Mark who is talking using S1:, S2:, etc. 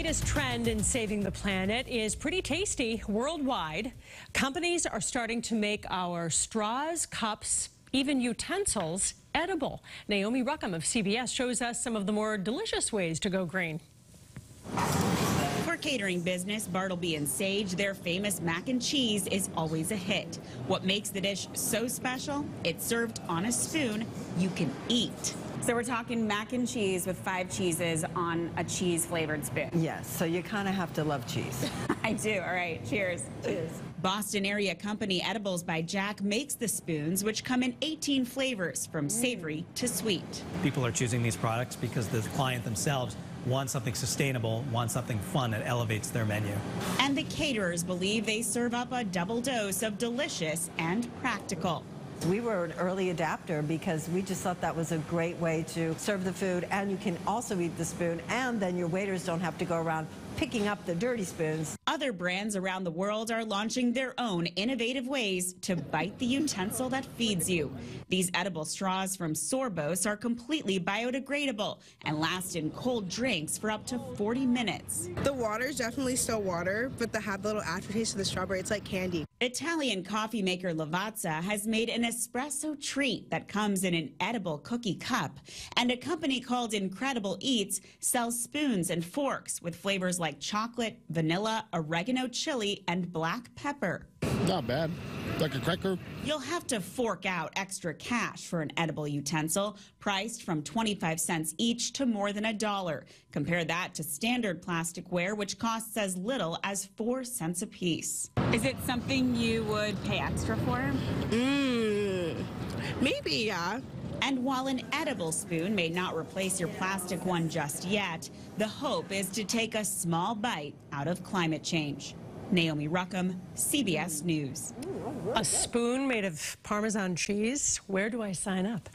S1: latest trend in saving the planet is pretty tasty worldwide. Companies are starting to make our straws, cups, even utensils edible. Naomi Ruchim of CBS shows us some of the more delicious ways to go green.
S2: For catering business Bartleby and Sage, their famous mac and cheese is always a hit. What makes the dish so special? It's served on a spoon you can eat. So we're talking mac and cheese with five cheeses on a cheese flavored spoon.
S3: Yes, so you kind of have to love cheese.
S2: I do. All right. Cheers.
S3: Cheers.
S2: Boston area company Edibles by Jack makes the spoons, which come in 18 flavors from savory to sweet.
S4: People are choosing these products because the client themselves wants something sustainable, want something fun that elevates their menu.
S2: And the caterers believe they serve up a double dose of delicious and practical.
S3: We were an early adapter because we just thought that was a great way to serve the food and you can also eat the spoon and then your waiters don't have to go around picking up the dirty spoons.
S2: Other brands around the world are launching their own innovative ways to bite the utensil that feeds you. These edible straws from Sorbos are completely biodegradable and last in cold drinks for up to 40 minutes.
S5: The water is definitely still water, but the have the little aftertaste of the strawberry, it's like candy.
S2: Italian coffee maker Lavazza has made an espresso treat that comes in an edible cookie cup. And a company called Incredible Eats sells spoons and forks with flavors like chocolate, vanilla, oregano chili, and black pepper.
S6: Not bad. Like a cracker.
S2: You'll have to fork out extra cash for an edible utensil, priced from 25 cents each to more than a dollar. Compare that to standard plasticware, which costs as little as 4 cents a piece. Is it something you would pay extra for?
S5: Mmm, maybe, yeah.
S2: And while an edible spoon may not replace your plastic one just yet, the hope is to take a small bite out of climate change. Naomi Ruchim, CBS News.
S1: A spoon made of Parmesan cheese? Where do I sign up?